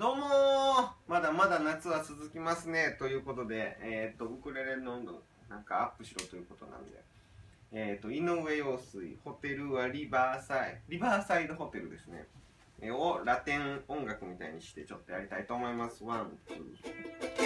どうもまだまだ夏は続きますね。ということで、えっ、ー、とウクレレの温度なんかアップしろということなんで、えっ、ー、と井上陽水ホテルはリバーサイ。リバーサイドホテルですね、え、をラテン音楽みたいにしてちょっとやりたいと思います。ワンツー。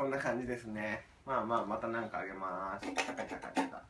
こんな感じですね。まあまあまた何かあげます。チャカチャカチャカ